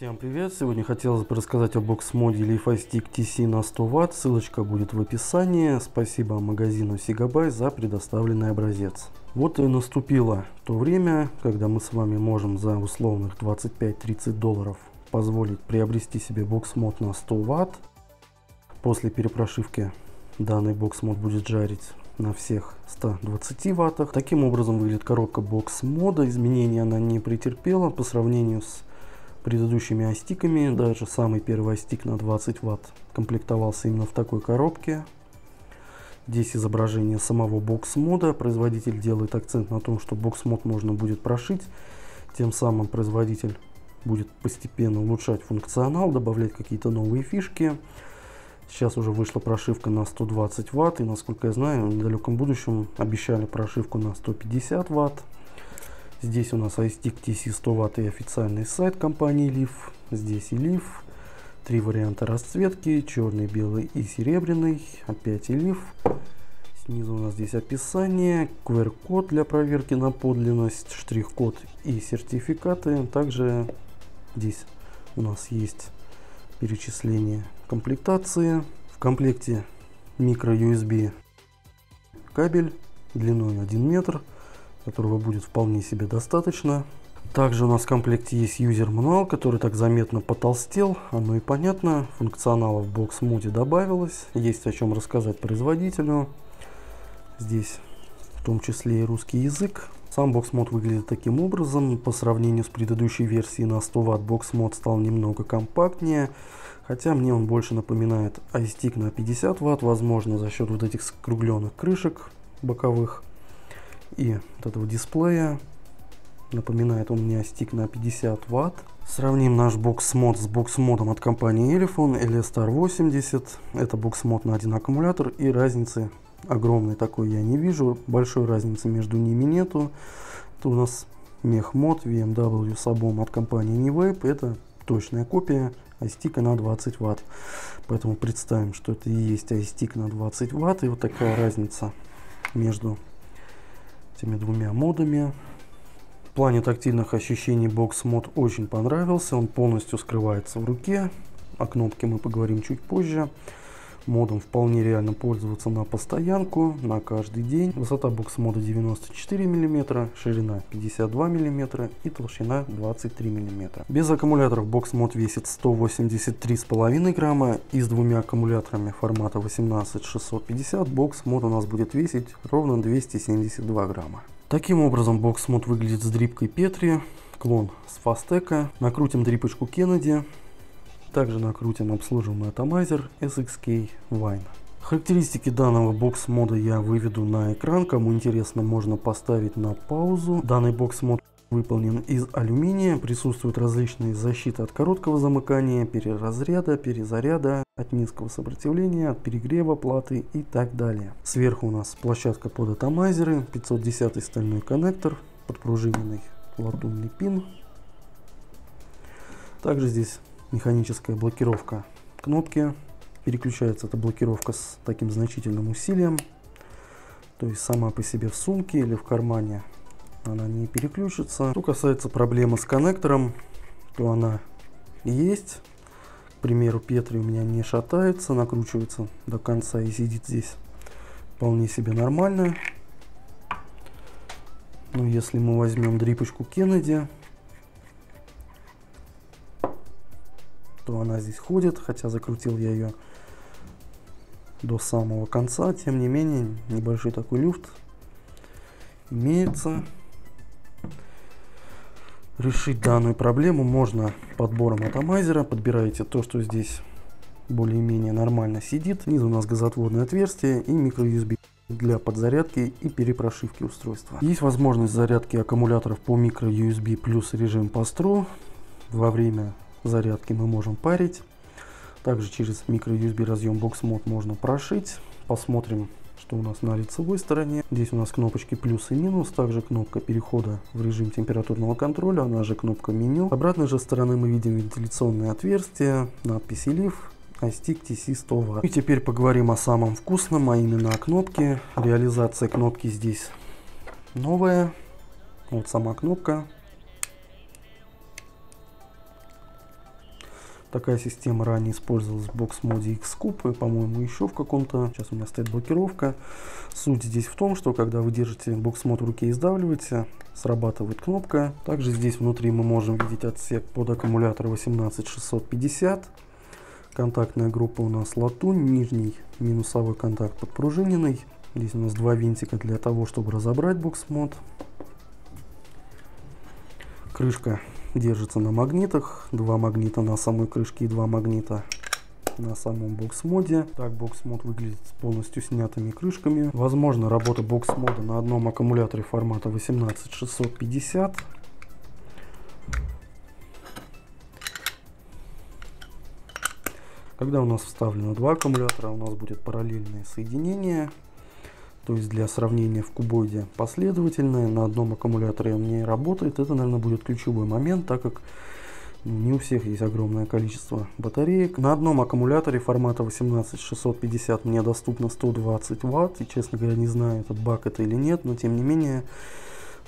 Всем привет! Сегодня хотелось бы рассказать о бокс-моде Leaf Stick TC на 100 Вт. Ссылочка будет в описании. Спасибо магазину Сигабай за предоставленный образец. Вот и наступило то время, когда мы с вами можем за условных 25-30 долларов позволить приобрести себе бокс-мод на 100 Вт. После перепрошивки данный бокс-мод будет жарить на всех 120 ваттах. Таким образом выглядит коробка бокс-мода. Изменения она не претерпела по сравнению с предыдущими астиками. Даже самый первый астик на 20 ватт комплектовался именно в такой коробке. Здесь изображение самого бокс-мода. Производитель делает акцент на том, что бокс-мод можно будет прошить. Тем самым производитель будет постепенно улучшать функционал, добавлять какие-то новые фишки. Сейчас уже вышла прошивка на 120 ватт. И насколько я знаю, в недалеком будущем обещали прошивку на 150 ватт. Здесь у нас iStick TC 100 Вт и официальный сайт компании Leaf. Здесь и Leaf. Три варианта расцветки. Черный, белый и серебряный. Опять и Leaf. Снизу у нас здесь описание, QR-код для проверки на подлинность, штрих-код и сертификаты. Также здесь у нас есть перечисление комплектации. В комплекте микро USB кабель длиной 1 метр которого будет вполне себе достаточно. Также у нас в комплекте есть юзер-мануал, который так заметно потолстел. Оно и понятно, функционала в бокс-моде добавилось. Есть о чем рассказать производителю. Здесь в том числе и русский язык. Сам бокс-мод выглядит таким образом. По сравнению с предыдущей версией на 100 Вт бокс-мод стал немного компактнее. Хотя мне он больше напоминает iStick на 50 Вт, возможно за счет вот этих скругленных крышек боковых и вот этого дисплея. Напоминает он мне стик на 50 ватт. Сравним наш бокс-мод с бокс-модом от компании Elephone LStar 80. Это бокс-мод на один аккумулятор и разницы огромной такой я не вижу. Большой разницы между ними нету. Это у нас мех-мод VMW Sabom от компании Nivape. Это точная копия iStick на 20 ватт. Поэтому представим, что это и есть iStick на 20 ватт. И вот такая разница между этими двумя модами. В плане тактильных ощущений бокс мод очень понравился. Он полностью скрывается в руке. О кнопке мы поговорим чуть позже. Модом вполне реально пользоваться на постоянку, на каждый день. Высота бокс мода 94 мм, ширина 52 мм и толщина 23 мм. Без аккумуляторов бокс мод весит 183,5 грамма и с двумя аккумуляторами формата 18650 бокс мод у нас будет весить ровно 272 грамма. Таким образом бокс мод выглядит с дрипкой Петри, клон с фастека. Накрутим дрипочку Кеннеди также накрутим обслуживаемый атомайзер SXK Wine. Характеристики данного бокс мода я выведу на экран. Кому интересно, можно поставить на паузу. Данный бокс мод выполнен из алюминия. Присутствуют различные защиты от короткого замыкания, переразряда, перезаряда, от низкого сопротивления, от перегрева платы и так далее. Сверху у нас площадка под атомайзеры, 510 стальной коннектор, подпружиненный латунный пин. Также здесь механическая блокировка кнопки. Переключается эта блокировка с таким значительным усилием. То есть сама по себе в сумке или в кармане она не переключится. Что касается проблемы с коннектором, то она есть. К примеру, Петри у меня не шатается, накручивается до конца и сидит здесь вполне себе нормально. Но если мы возьмем дрипочку Кеннеди, что она здесь ходит, хотя закрутил я ее до самого конца. Тем не менее, небольшой такой люфт имеется. Решить данную проблему можно подбором атомайзера. Подбираете то, что здесь более-менее нормально сидит. Снизу у нас газотворное отверстие и микро-USB для подзарядки и перепрошивки устройства. Есть возможность зарядки аккумуляторов по микро-USB плюс режим Pastro во время зарядки мы можем парить. Также через микро-USB разъем BoxMod можно прошить. Посмотрим, что у нас на лицевой стороне. Здесь у нас кнопочки плюс и минус. Также кнопка перехода в режим температурного контроля, она же кнопка меню. С обратной же стороны мы видим вентиляционное отверстие, надпись Leaf. iStick TC100 В. И теперь поговорим о самом вкусном, а именно о кнопке. Реализация кнопки здесь новая. Вот сама кнопка Такая система ранее использовалась в бокс-моде X-Cube по-моему, еще в каком-то. Сейчас у меня стоит блокировка. Суть здесь в том, что когда вы держите бокс-мод в руке и сдавливаете, срабатывает кнопка. Также здесь внутри мы можем видеть отсек под аккумулятор 18650. Контактная группа у нас латунь, нижний минусовой контакт подпружиненный. Здесь у нас два винтика для того, чтобы разобрать бокс-мод. Крышка держится на магнитах. Два магнита на самой крышке и два магнита на самом бокс-моде. Так бокс-мод выглядит с полностью снятыми крышками. Возможно работа бокс-мода на одном аккумуляторе формата 18650. Когда у нас вставлено два аккумулятора, у нас будет параллельное соединение. То есть для сравнения в кубоиде последовательное. На одном аккумуляторе он не работает. Это, наверное, будет ключевой момент, так как не у всех есть огромное количество батареек. На одном аккумуляторе формата 18650 мне доступно 120 ватт. И, честно говоря, не знаю, этот баг это или нет, но тем не менее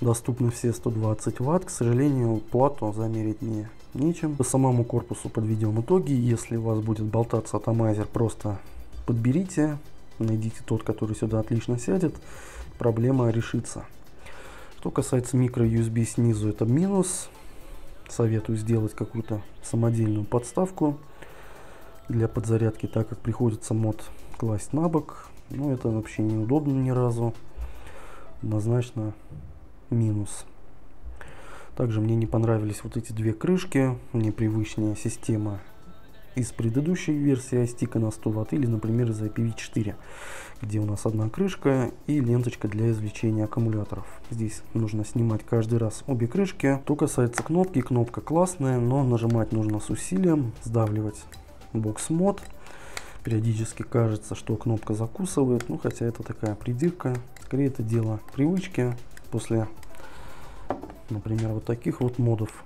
доступны все 120 ватт. К сожалению, плату замерить мне нечем. По самому корпусу подведем итоги. Если у вас будет болтаться атомайзер, просто подберите, найдите тот, который сюда отлично сядет. Проблема решится. Что касается микро USB снизу, это минус советую сделать какую-то самодельную подставку для подзарядки, так как приходится мод класть на бок. Но это вообще неудобно ни разу. Однозначно минус. Также мне не понравились вот эти две крышки. Мне привычнее система из предыдущей версии iStick на 100 Вт или, например, из IPv4, где у нас одна крышка и ленточка для извлечения аккумуляторов. Здесь нужно снимать каждый раз обе крышки. Что касается кнопки, кнопка классная, но нажимать нужно с усилием, сдавливать бокс мод. Периодически кажется, что кнопка закусывает, ну хотя это такая придирка. Скорее это дело привычки. После, например, вот таких вот модов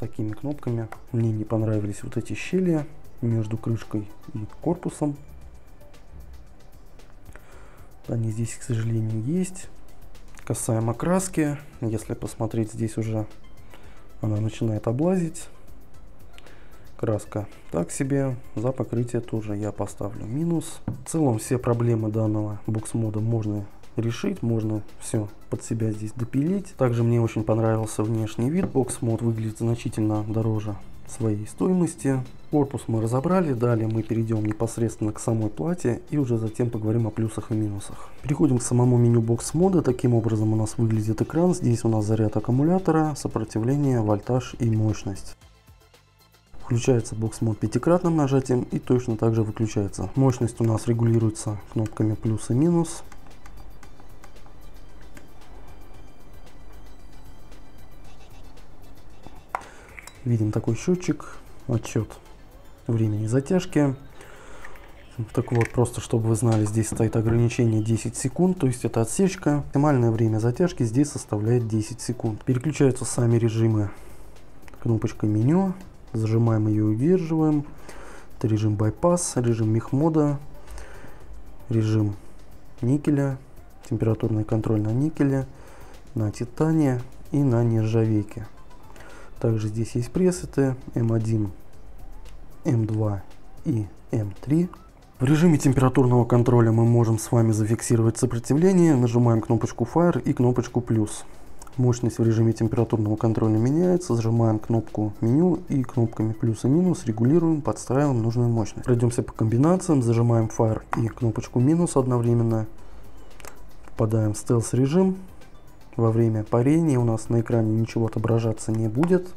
такими кнопками. Мне не понравились вот эти щели между крышкой и корпусом. Они здесь, к сожалению, есть. Касаемо краски, если посмотреть, здесь уже она начинает облазить. Краска так себе, за покрытие тоже я поставлю минус. В целом все проблемы данного бокс-мода можно решить, можно все под себя здесь допилить. Также мне очень понравился внешний вид, бокс-мод выглядит значительно дороже своей стоимости. Корпус мы разобрали, далее мы перейдем непосредственно к самой плате и уже затем поговорим о плюсах и минусах. Переходим к самому меню бокс мода. Таким образом у нас выглядит экран. Здесь у нас заряд аккумулятора, сопротивление, вольтаж и мощность. Включается бокс мод пятикратным нажатием и точно также выключается. Мощность у нас регулируется кнопками плюс и минус. Видим такой счетчик, отчет времени затяжки. Так вот, просто чтобы вы знали, здесь стоит ограничение 10 секунд, то есть это отсечка. Максимальное время затяжки здесь составляет 10 секунд. Переключаются сами режимы кнопочкой меню. Зажимаем ее и удерживаем. Это режим байпас, режим мехмода, режим никеля, температурный контроль на никеле, на титане и на нержавейке. Также здесь есть пресеты M1, M2 и M3. В режиме температурного контроля мы можем с вами зафиксировать сопротивление. Нажимаем кнопочку Fire и кнопочку плюс. Мощность в режиме температурного контроля меняется. Зажимаем кнопку меню и кнопками плюс и минус регулируем, подстраиваем нужную мощность. Пройдемся по комбинациям. Зажимаем Fire и кнопочку минус одновременно. Попадаем в стелс режим во время парения у нас на экране ничего отображаться не будет.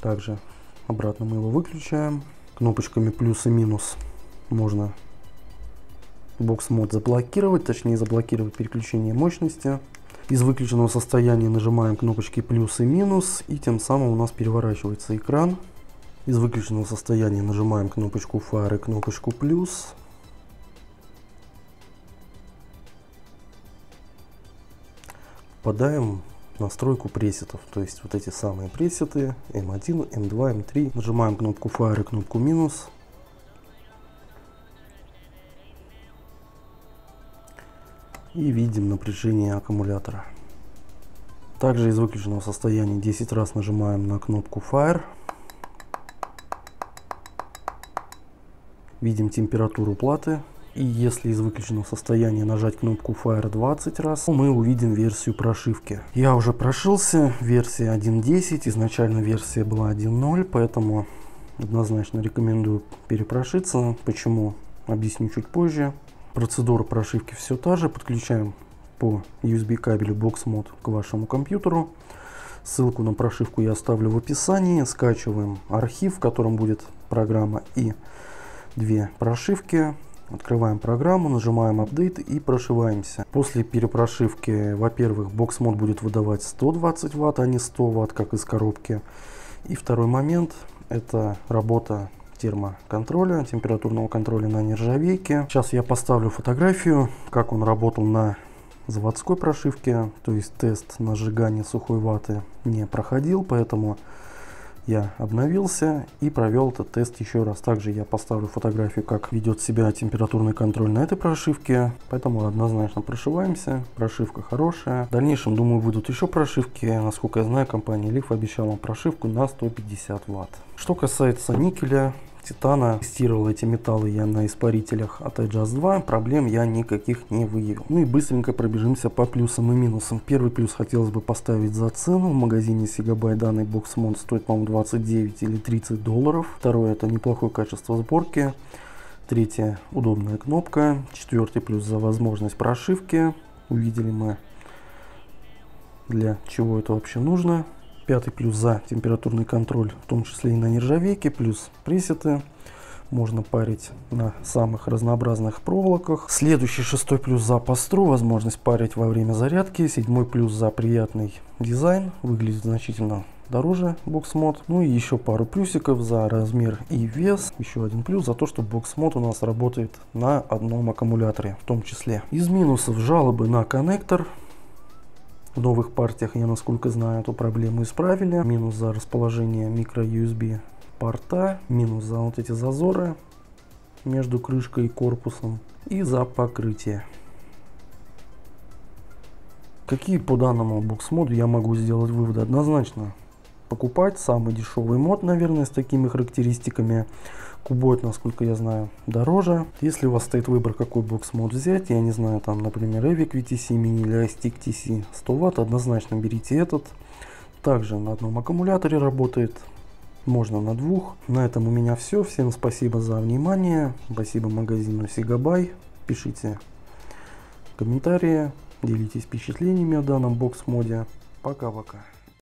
Также обратно мы его выключаем. Кнопочками плюс и минус можно бокс мод заблокировать, точнее заблокировать переключение мощности. Из выключенного состояния нажимаем кнопочки плюс и минус и тем самым у нас переворачивается экран. Из выключенного состояния нажимаем кнопочку фары, кнопочку плюс. Попадаем в настройку пресетов. То есть вот эти самые пресеты M1, M2, M3. Нажимаем кнопку Fire и кнопку минус. И видим напряжение аккумулятора. Также из выключенного состояния 10 раз нажимаем на кнопку Fire. Видим температуру платы. И если из выключенного состояния нажать кнопку Fire 20 раз, мы увидим версию прошивки. Я уже прошился, версия 1.10, изначально версия была 1.0, поэтому однозначно рекомендую перепрошиться. Почему? Объясню чуть позже. Процедура прошивки все та же. Подключаем по USB кабелю BoxMod к вашему компьютеру. Ссылку на прошивку я оставлю в описании. Скачиваем архив, в котором будет программа и две прошивки. Открываем программу, нажимаем Update и прошиваемся. После перепрошивки, во-первых, BoxMod будет выдавать 120 Вт, а не 100 Вт, как из коробки. И второй момент, это работа термоконтроля, температурного контроля на нержавейке. Сейчас я поставлю фотографию, как он работал на заводской прошивке, то есть тест на сжигание сухой ваты не проходил, поэтому я обновился и провел этот тест еще раз. Также я поставлю фотографию, как ведет себя температурный контроль на этой прошивке, поэтому однозначно прошиваемся, прошивка хорошая. В дальнейшем, думаю, будут еще прошивки, насколько я знаю, компания Leaf обещала прошивку на 150 ватт. Что касается никеля, титана. Тестировал эти металлы я на испарителях от iJust 2. Проблем я никаких не выявил. Ну и быстренько пробежимся по плюсам и минусам. Первый плюс хотелось бы поставить за цену. В магазине Сигабай данный боксмонт стоит, по-моему, 29 или 30 долларов. Второе, это неплохое качество сборки. Третье, удобная кнопка. Четвертый плюс за возможность прошивки. Увидели мы, для чего это вообще нужно. Пятый плюс за температурный контроль, в том числе и на нержавейке, плюс пресеты. Можно парить на самых разнообразных проволоках. Следующий шестой плюс за постру, возможность парить во время зарядки. Седьмой плюс за приятный дизайн, выглядит значительно дороже боксмод. Ну и еще пару плюсиков за размер и вес. Еще один плюс за то, что боксмод у нас работает на одном аккумуляторе в том числе. Из минусов жалобы на коннектор. В новых партиях, я насколько знаю, эту проблему исправили. Минус за расположение микро-USB порта, минус за вот эти зазоры между крышкой и корпусом и за покрытие. Какие по данному бокс-моду я могу сделать выводы? Однозначно покупать самый дешевый мод, наверное, с такими характеристиками. Кубот, насколько я знаю, дороже. Если у вас стоит выбор, какой бокс мод взять, я не знаю, там, например, Evic VTC Mini или iStick TC 100 Вт, однозначно берите этот. Также на одном аккумуляторе работает, можно на двух. На этом у меня все. Всем спасибо за внимание. Спасибо магазину Сигабай. Пишите комментарии, делитесь впечатлениями о данном бокс моде. Пока-пока.